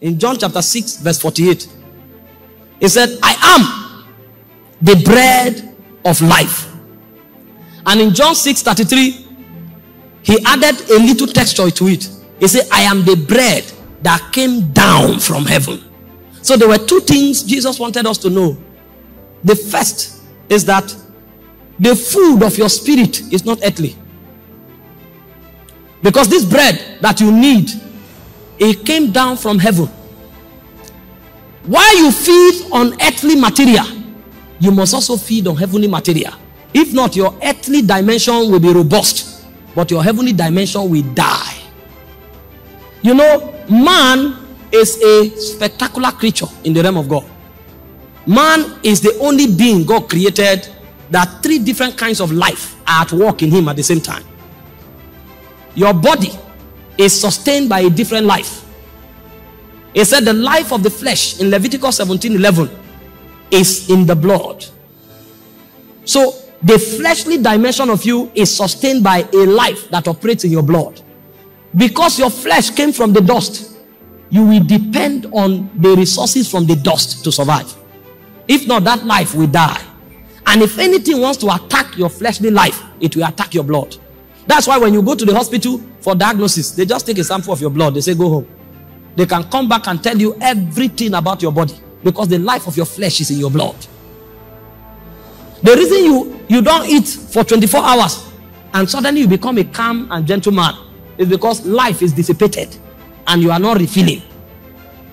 In John chapter 6, verse 48, he said, I am the bread of life. And in John 6 33, he added a little texture to it. He said, I am the bread that came down from heaven. So there were two things Jesus wanted us to know. The first is that the food of your spirit is not earthly. Because this bread that you need, it came down from heaven. While you feed on earthly material, you must also feed on heavenly material. If not, your earthly dimension will be robust, but your heavenly dimension will die. You know, man is a spectacular creature in the realm of God. Man is the only being God created that three different kinds of life are at work in him at the same time. Your body is sustained by a different life. He said the life of the flesh in Leviticus 17 11 is in the blood. So the fleshly dimension of you is sustained by a life that operates in your blood. Because your flesh came from the dust, you will depend on the resources from the dust to survive. If not, that life will die. And if anything wants to attack your fleshly life, it will attack your blood. That's why when you go to the hospital for diagnosis, they just take a sample of your blood. They say, go home. They can come back and tell you everything about your body because the life of your flesh is in your blood. The reason you, you don't eat for 24 hours and suddenly you become a calm and gentle man is because life is dissipated and you are not refilling.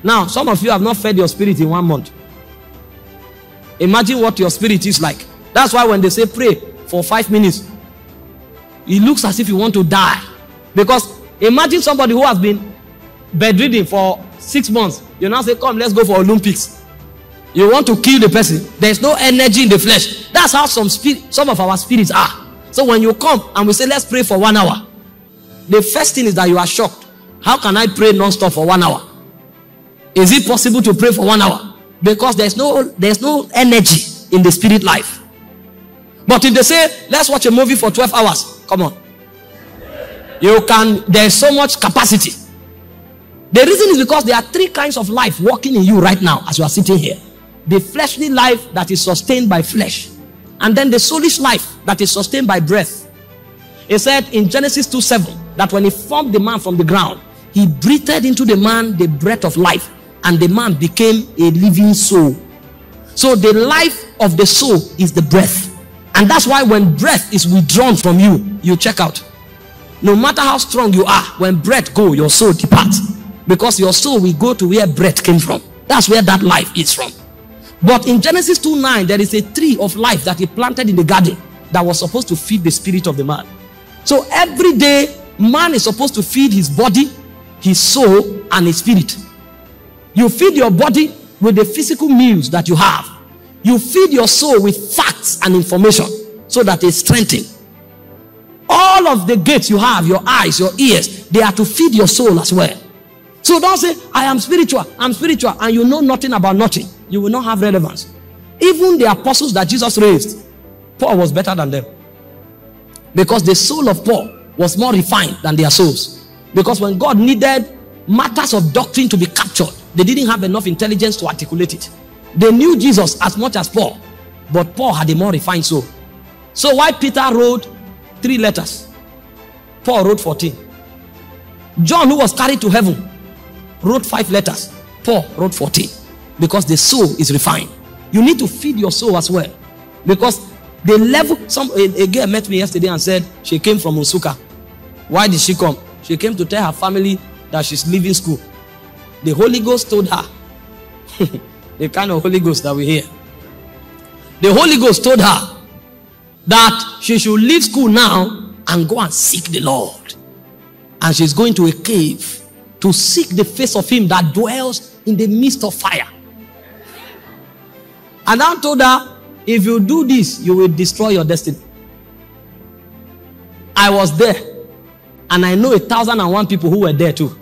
Now, some of you have not fed your spirit in one month. Imagine what your spirit is like. That's why when they say pray for five minutes, it looks as if you want to die. Because imagine somebody who has been bedridden for six months. You now say, Come, let's go for Olympics. You want to kill the person. There's no energy in the flesh. That's how some spirit, some of our spirits are. So when you come and we say, Let's pray for one hour, the first thing is that you are shocked. How can I pray non-stop for one hour? Is it possible to pray for one hour? Because there's no there's no energy in the spirit life. But if they say, let's watch a movie for 12 hours, come on. You can, there's so much capacity. The reason is because there are three kinds of life working in you right now as you are sitting here the fleshly life that is sustained by flesh, and then the soulish life that is sustained by breath. He said in Genesis 2 7 that when he formed the man from the ground, he breathed into the man the breath of life, and the man became a living soul. So the life of the soul is the breath. And that's why when breath is withdrawn from you, you check out. No matter how strong you are, when breath go, your soul departs. Because your soul will go to where breath came from. That's where that life is from. But in Genesis 2 9, there is a tree of life that he planted in the garden that was supposed to feed the spirit of the man. So every day, man is supposed to feed his body, his soul, and his spirit. You feed your body with the physical meals that you have. You feed your soul with facts and information so that it's strengthened. All of the gates you have, your eyes, your ears, they are to feed your soul as well. So don't say, I am spiritual, I'm spiritual, and you know nothing about nothing. You will not have relevance. Even the apostles that Jesus raised, Paul was better than them. Because the soul of Paul was more refined than their souls. Because when God needed matters of doctrine to be captured, they didn't have enough intelligence to articulate it. They knew Jesus as much as Paul, but Paul had a more refined soul. So why Peter wrote three letters, Paul wrote 14. John, who was carried to heaven, wrote five letters. Paul wrote 14 because the soul is refined. You need to feed your soul as well because the level. Some a, a girl met me yesterday and said she came from Osuka. Why did she come? She came to tell her family that she's leaving school. The Holy Ghost told her, the kind of Holy Ghost that we hear. The Holy Ghost told her that she should leave school now and go and seek the Lord. And she's going to a cave to seek the face of Him that dwells in the midst of fire. And I told her, if you do this, you will destroy your destiny. I was there, and I know a thousand and one people who were there too.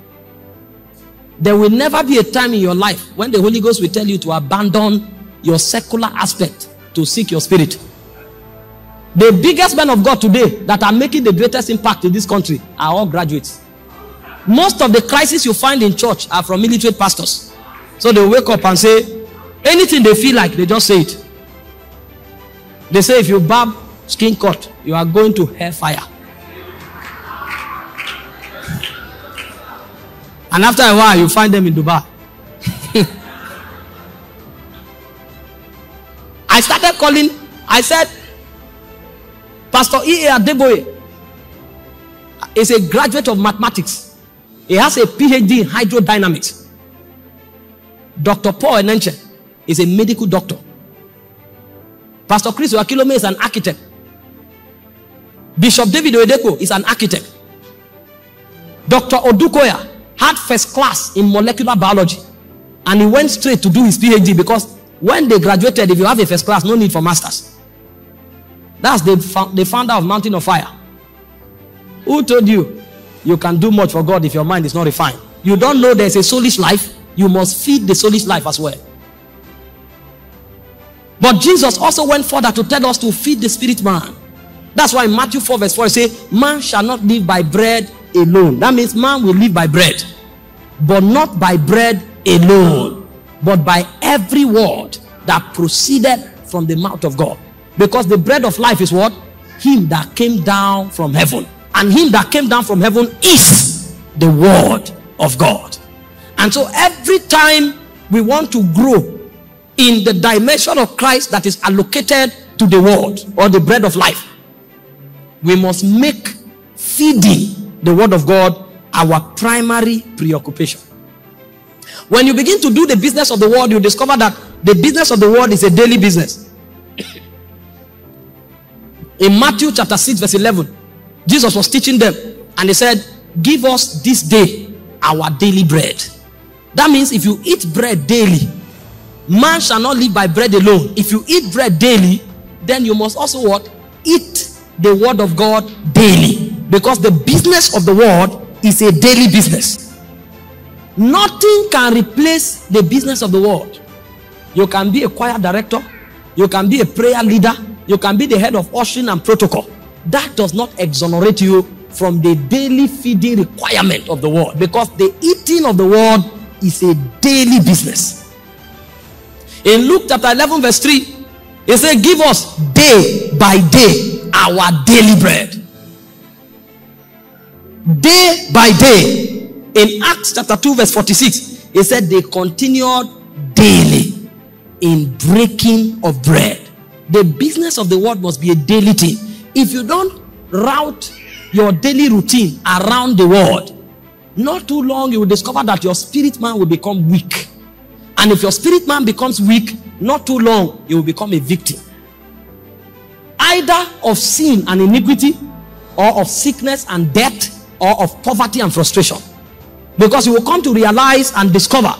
There will never be a time in your life when the Holy Ghost will tell you to abandon your secular aspect to seek your spirit. The biggest men of God today that are making the greatest impact in this country are all graduates. Most of the crises you find in church are from military pastors. So they wake up and say, anything they feel like, they just say it. They say if you barb skin cut, you are going to hellfire. And after a while, you find them in Dubai. I started calling, I said, Pastor E.A. Adeboye is a graduate of mathematics. He has a PhD in hydrodynamics. Dr. Paul Enenche is a medical doctor. Pastor Chris Oyakhilome is an architect. Bishop David Oyedepo is an architect. Dr. Olukoya had first class in molecular biology and he went straight to do his PhD because when they graduated, if you have a first class, no need for masters. That's the, the founder of Mountain of Fire. Who told you you can do much for God if your mind is not refined? You don't know there's a soulish life. You must feed the soulish life as well. But Jesus also went further to tell us to feed the spirit man. That's why in Matthew 4, verse 4, he say, Man shall not live by bread alone. That means man will live by bread, but not by bread alone, but by every word that proceeded from the mouth of God. Because the bread of life is what? Him that came down from heaven. And him that came down from heaven is the word of God. And so every time we want to grow in the dimension of Christ that is allocated to the word or the bread of life, we must make feeding the word of God our primary preoccupation. When you begin to do the business of the world, you discover that the business of the world is a daily business. In Matthew chapter 6, verse 11, Jesus was teaching them and he said, Give us this day our daily bread. That means if you eat bread daily, man shall not live by bread alone. If you eat bread daily, then you must also what? Eat the word of God daily. Because the business of the world is a daily business. Nothing can replace the business of the world. You can be a choir director, you can be a prayer leader, you can be the head of ushering and protocol. That does not exonerate you from the daily feeding requirement of the world because the eating of the world is a daily business. In Luke chapter 11, verse 3, he said, Give us day by day our daily bread. Day by day. In Acts chapter 2, verse 46, he said, They continued daily in breaking of bread. The business of the word must be a daily thing. If you don't route your daily routine around the word, not too long you will discover that your spirit man will become weak. And if your spirit man becomes weak, not too long you will become a victim. Either of sin and iniquity, or of sickness and death, or of poverty and frustration. Because you will come to realize and discover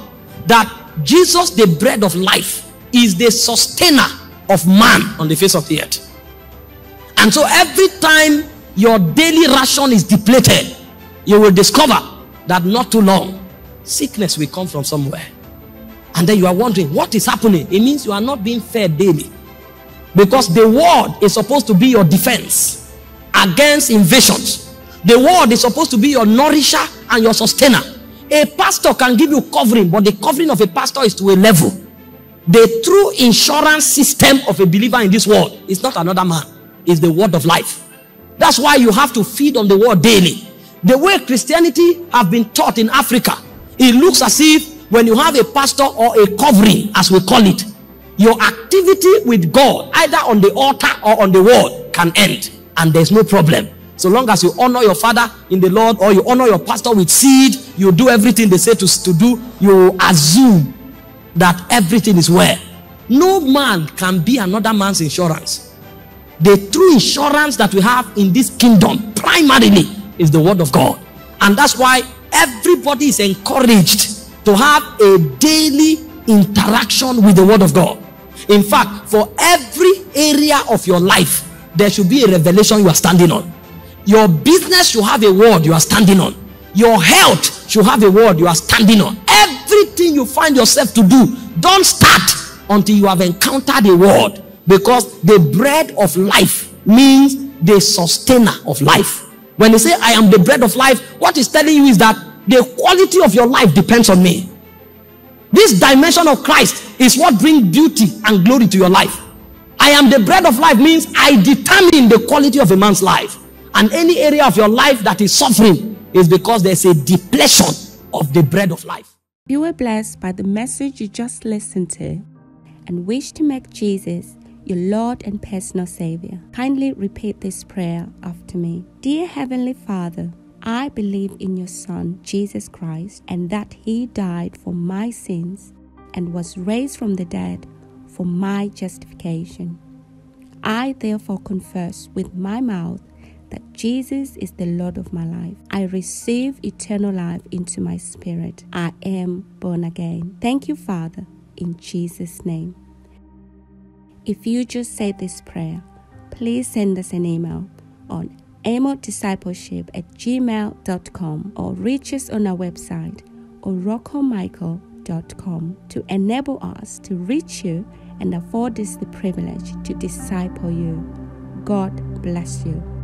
that Jesus, the bread of life, is the sustainer of man on the face of the earth. And so every time your daily ration is depleted, you will discover that not too long, sickness will come from somewhere. And then you are wondering, what is happening? It means you are not being fed daily. Because the word is supposed to be your defense against invasions. The word is supposed to be your nourisher and your sustainer. A pastor can give you covering, but the covering of a pastor is to a level. The true insurance system of a believer in this world is not another man, it's the word of life. That's why you have to feed on the word daily. The way Christianity have been taught in Africa, it looks as if when you have a pastor or a covering, as we call it, your activity with God, either on the altar or on the word, can end, and there's no problem. So long as you honor your father in the Lord or you honor your pastor with seed, you do everything they say to, to do, you assume that everything is well. No man can be another man's insurance. The true insurance that we have in this kingdom primarily is the word of God. And that's why everybody is encouraged to have a daily interaction with the word of God. In fact, for every area of your life, there should be a revelation you are standing on. Your business should have a word you are standing on. Your health should have a word you are standing on. Everything you find yourself to do, don't start until you have encountered a word. Because the bread of life means the sustainer of life. When they say, I am the bread of life, what is telling you is that the quality of your life depends on me. This dimension of Christ is what brings beauty and glory to your life. I am the bread of life means I determine the quality of a man's life. And any area of your life that is suffering is because there's a depletion of the bread of life. You were blessed by the message you just listened to and wish to make Jesus your Lord and personal Savior. Kindly repeat this prayer after me. Dear Heavenly Father, I believe in your Son, Jesus Christ, and that He died for my sins and was raised from the dead for my justification. I therefore confess with my mouth that Jesus is the Lord of my life. I receive eternal life into my spirit. I am born again. Thank you, Father, in Jesus' name. If you just said this prayer, please send us an email on amodiscipleship at gmail.com or reach us on our website orokpomichael.com to enable us to reach you and afford us the privilege to disciple you. God bless you.